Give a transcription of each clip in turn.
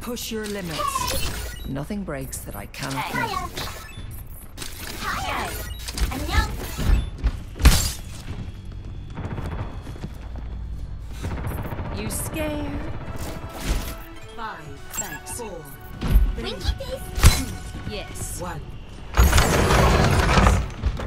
Push your limits. Nothing breaks that I cannot mend. 안녕. You scared? Five, thanks. Four, Winky face. yes. One.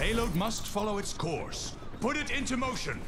Payload must follow its course. Put it into motion.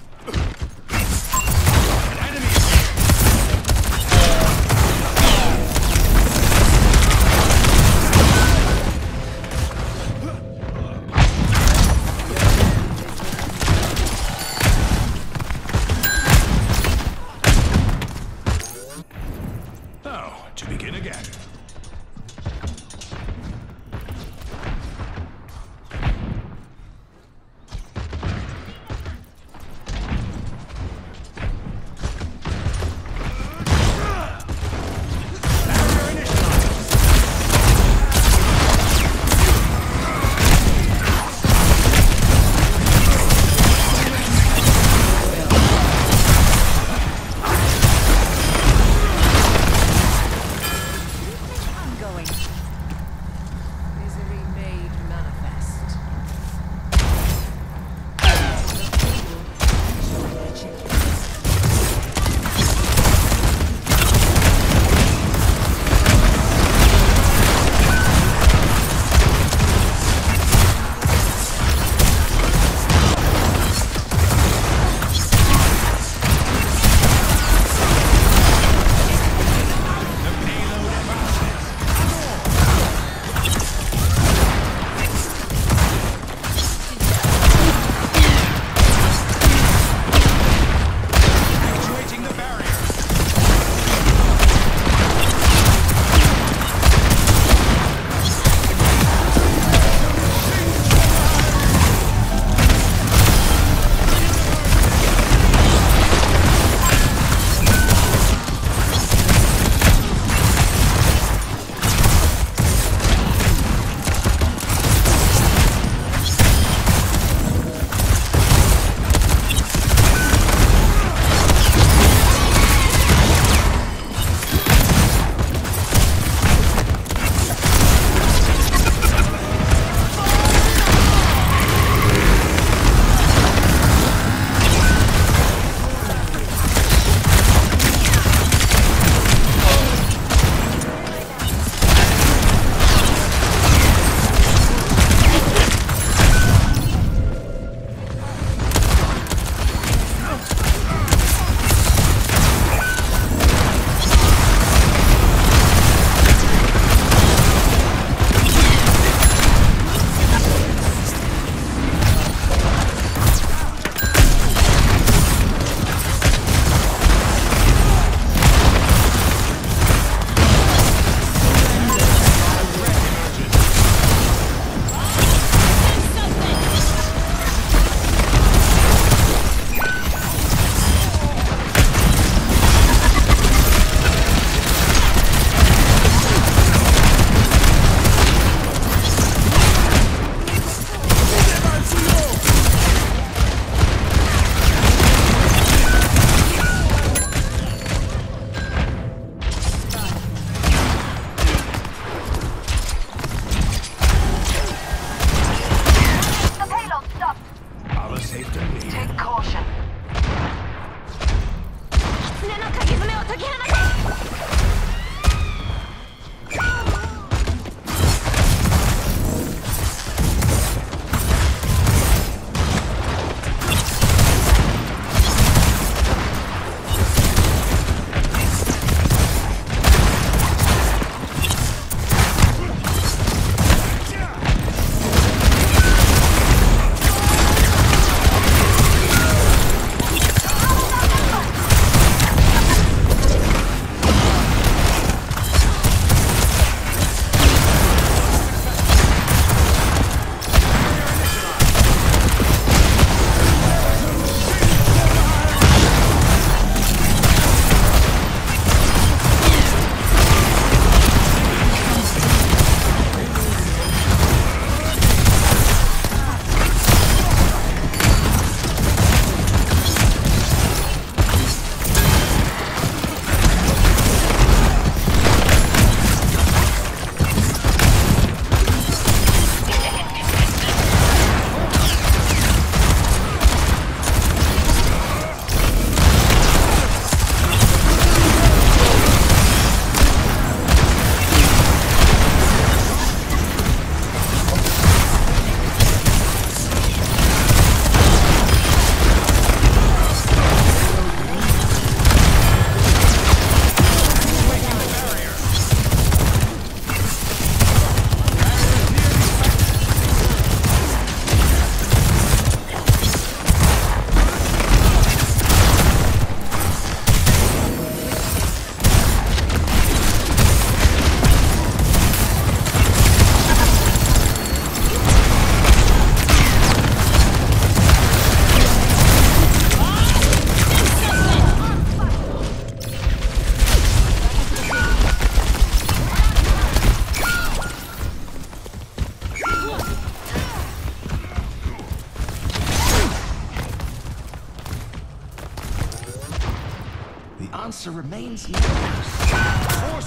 answer remains no. Required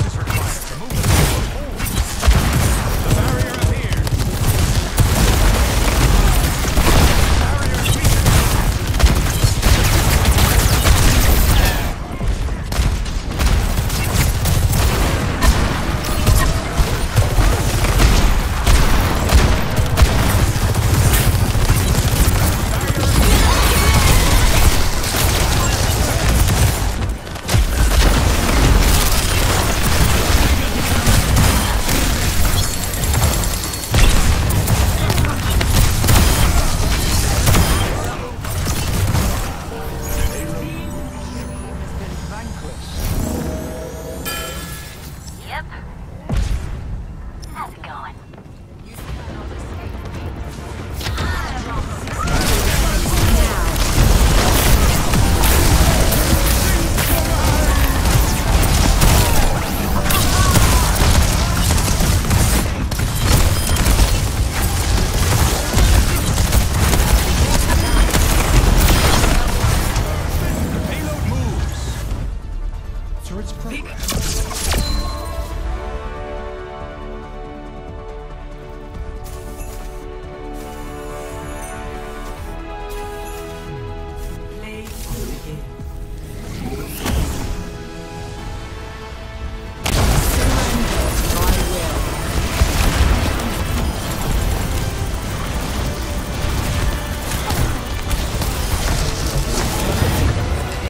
to move forward.